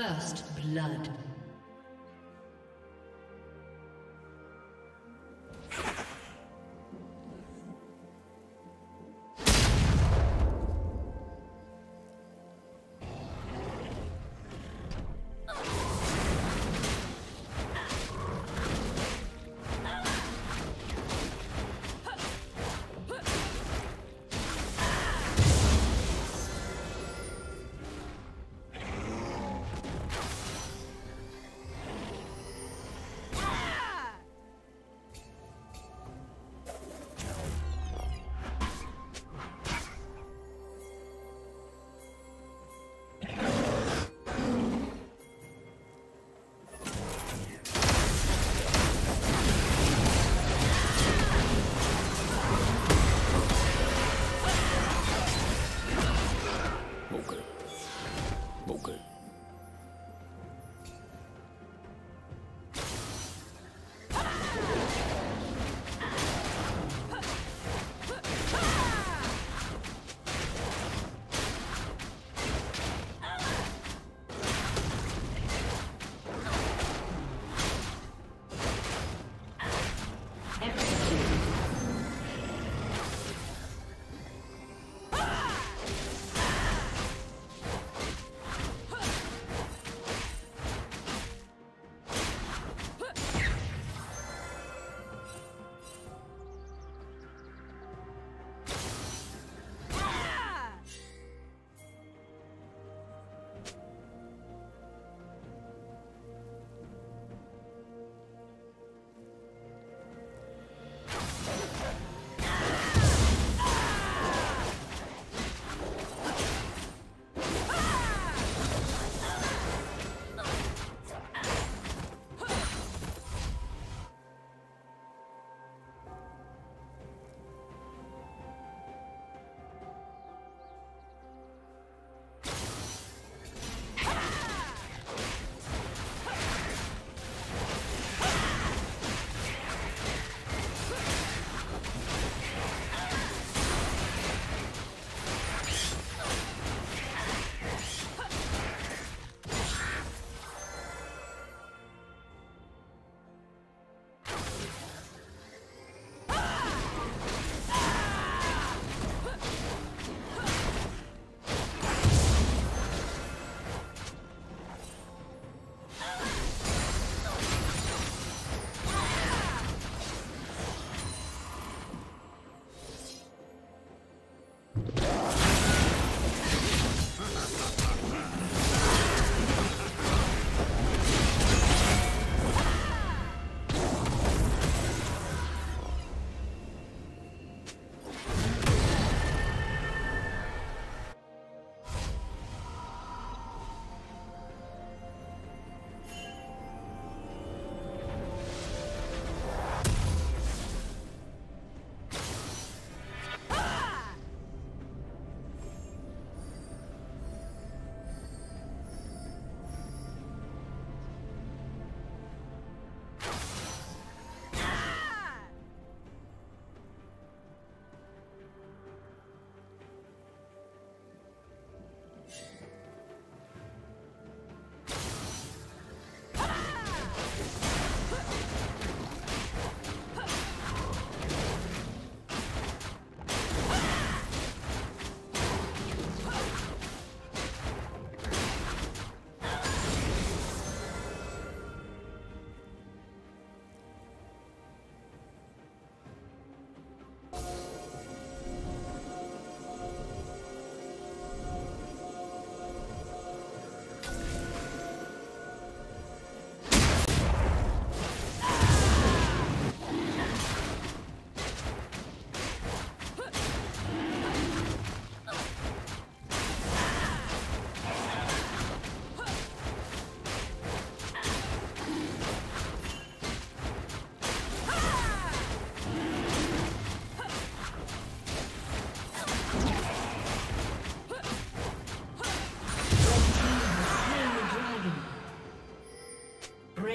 First blood.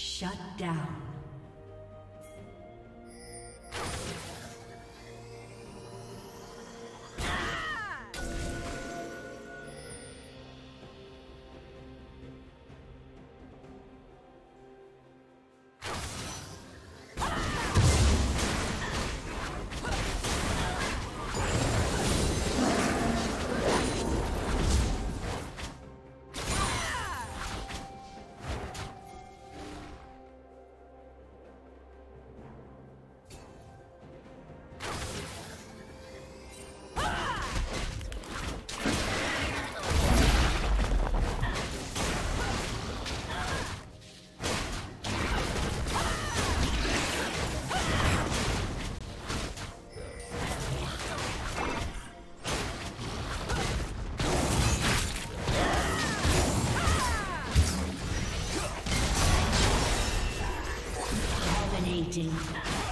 Shut down. 经营的。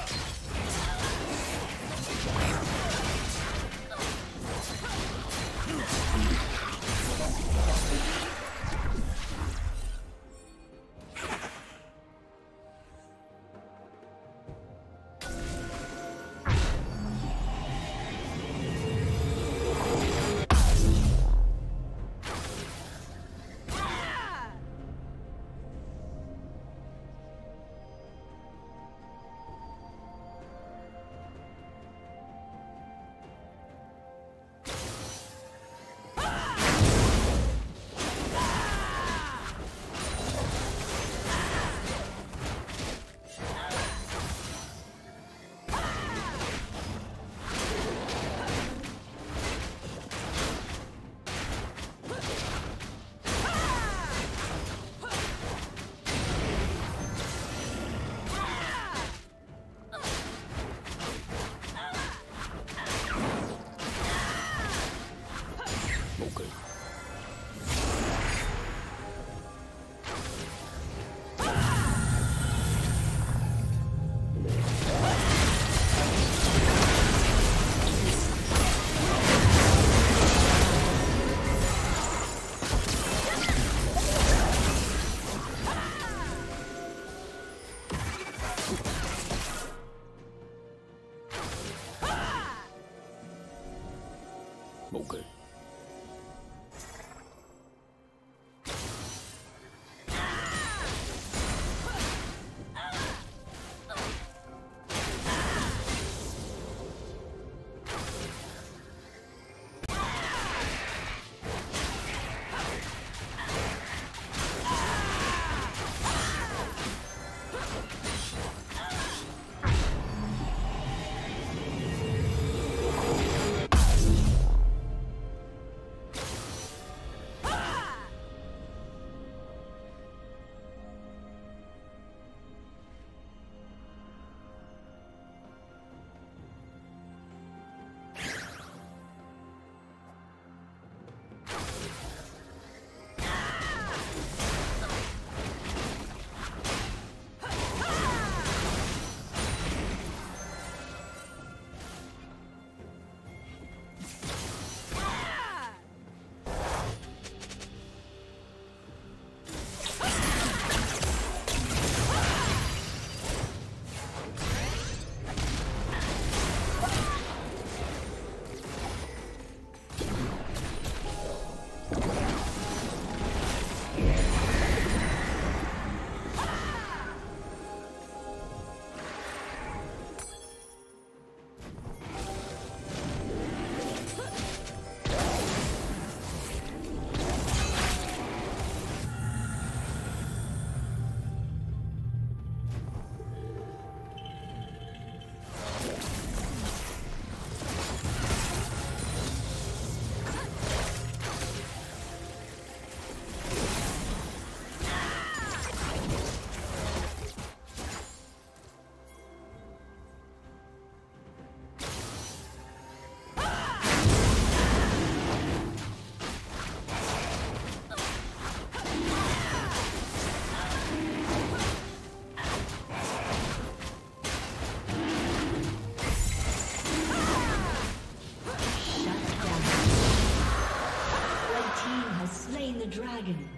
Dragon.